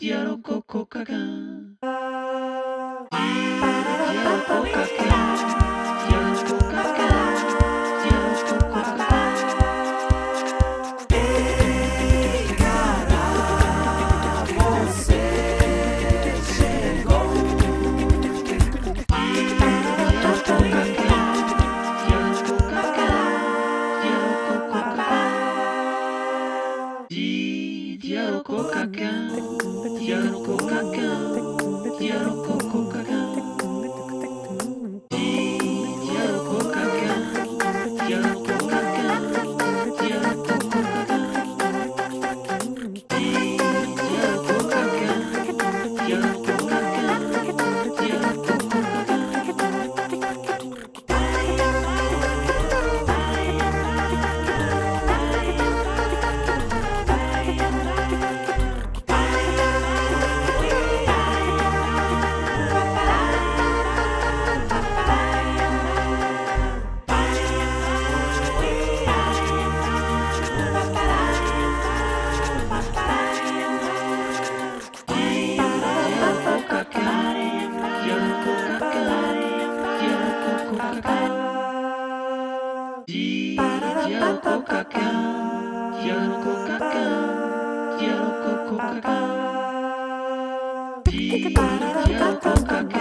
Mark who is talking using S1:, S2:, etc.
S1: やろこかが。やろこ。you. Coca-Cola.